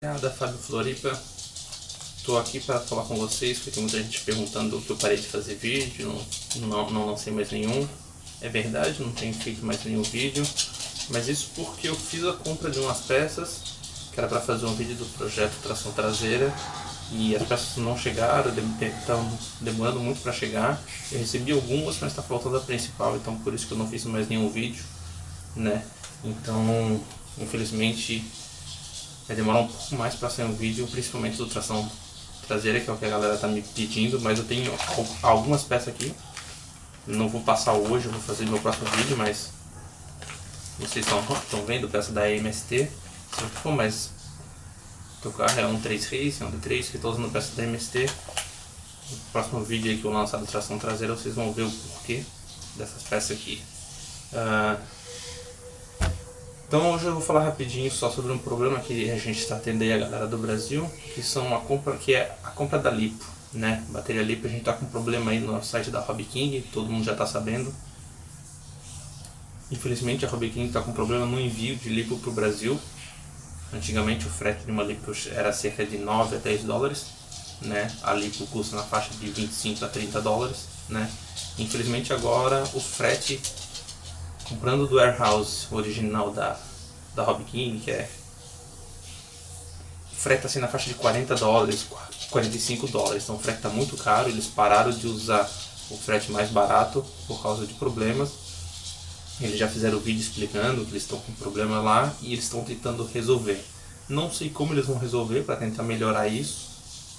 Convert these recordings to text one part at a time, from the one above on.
da Fábio Floripa, estou aqui para falar com vocês, porque tem muita gente perguntando que eu parei de fazer vídeo, não, não lancei mais nenhum. É verdade, não tenho feito mais nenhum vídeo, mas isso porque eu fiz a compra de umas peças, que era para fazer um vídeo do projeto Tração Traseira, e as peças não chegaram, estão demorando muito para chegar. Eu recebi algumas, mas está faltando a principal, então por isso que eu não fiz mais nenhum vídeo, né? Então, infelizmente, Vai demorar um pouco mais para sair um vídeo, principalmente do tração traseira, que é o que a galera tá me pedindo, mas eu tenho algumas peças aqui. Não vou passar hoje, eu vou fazer no meu próximo vídeo, mas vocês estão vendo peça da MST. Pô, mas teu carro é um 3 Race, é um D3, que estou usando peça da MST. No próximo vídeo que eu lançar do tração traseira, vocês vão ver o porquê dessas peças aqui. Uh, então hoje eu vou falar rapidinho só sobre um problema que a gente está tendo aí a galera do Brasil, que são a compra que é a compra da lipo, né? Bateria lipo a gente está com um problema aí no site da Hobby King, todo mundo já está sabendo. Infelizmente a Hobby King está com problema no envio de lipo para o Brasil. Antigamente o frete de uma lipo era cerca de 9 a 10 dólares, né? A lipo custa na faixa de 25 a 30 dólares, né? Infelizmente agora o frete comprando do warehouse original da, da Hobby King, que é frete assim na faixa de 40 dólares, 45 dólares. Então o frete está muito caro, eles pararam de usar o frete mais barato por causa de problemas. Eles já fizeram vídeo explicando que eles estão com problema lá e eles estão tentando resolver. Não sei como eles vão resolver para tentar melhorar isso.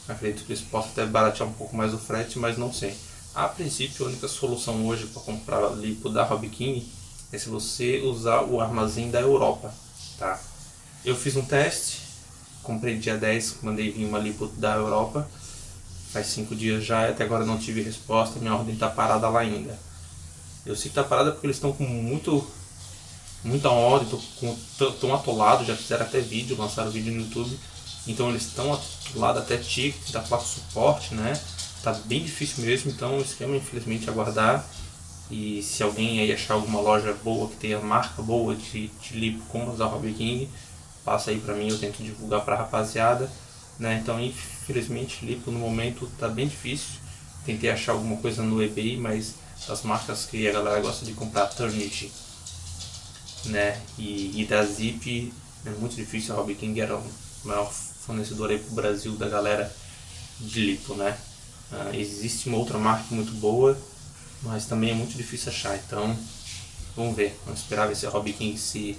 Acredito que eles possam até baratear um pouco mais o frete, mas não sei. A princípio, a única solução hoje para comprar lipo da Hobby King é se você usar o armazém da Europa, tá? Eu fiz um teste, comprei dia 10, mandei vir uma lipo da Europa, faz 5 dias já e até agora não tive resposta, minha ordem está parada lá ainda. Eu sei que está parada porque eles estão com muito muita ordem, estão atolados, já fizeram até vídeo, lançaram vídeo no YouTube, então eles estão atolados até ticket da placa suporte, né? Tá bem difícil mesmo, então o esquema infelizmente aguardar e se alguém aí achar alguma loja boa, que tenha marca boa de, de lipo como a Hobby King, passa aí pra mim, eu tento divulgar pra rapaziada. Né? Então, infelizmente, lipo no momento tá bem difícil. Tentei achar alguma coisa no eBay, mas as marcas que a galera gosta de comprar, Turnage né? e, e da Zip, é muito difícil. A Hobby King era o maior fornecedor aí pro Brasil da galera de lipo, né? Uh, existe uma outra marca muito boa, mas também é muito difícil achar, então vamos ver, vamos esperar ver se a Hobby King se,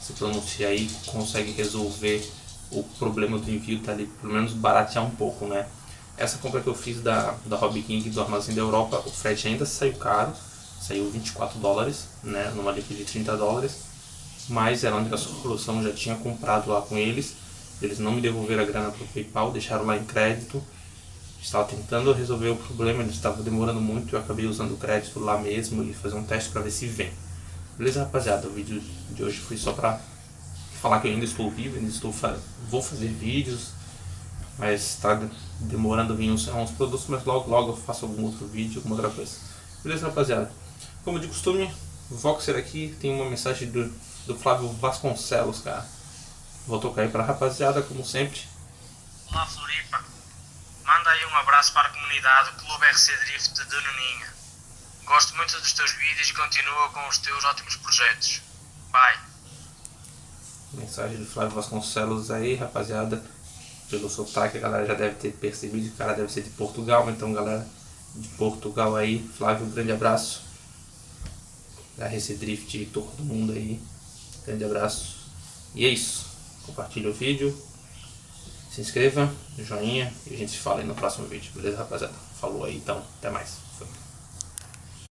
se pronuncia aí, consegue resolver o problema do envio, tá ali, pelo menos baratear um pouco, né? Essa compra que eu fiz da, da Hobby King do armazém da Europa, o frete ainda saiu caro, saiu 24 dólares, né, numa lipo de 30 dólares, mas era a única solução, já tinha comprado lá com eles, eles não me devolveram a grana para o PayPal, deixaram lá em crédito, estava tentando resolver o problema, ele estava demorando muito, eu acabei usando o crédito lá mesmo e fazer um teste para ver se vem. Beleza, rapaziada? O vídeo de hoje foi só para falar que eu ainda estou vivo, ainda estou vou fazer vídeos, mas está demorando vir uns, uns produtos, mas logo logo eu faço algum outro vídeo, alguma outra coisa. Beleza, rapaziada? Como de costume, Voxer aqui tem uma mensagem do, do Flávio Vasconcelos, cara. Vou tocar aí para a rapaziada, como sempre. Olá, Floripa. Aí um abraço para a comunidade do Clube RC Drift de Nuninha. Gosto muito dos teus vídeos e continua com os teus ótimos projetos. Bye. Mensagem do Flávio Vasconcelos aí, rapaziada. Pelo sotaque, a galera já deve ter percebido o cara deve ser de Portugal. Então, galera de Portugal aí, Flávio, um grande abraço. Da RC Drift e todo mundo aí. Grande abraço. E é isso. Compartilhe o vídeo se inscreva, joinha e a gente se fala aí no próximo vídeo, beleza rapaziada? Falou aí então, até mais.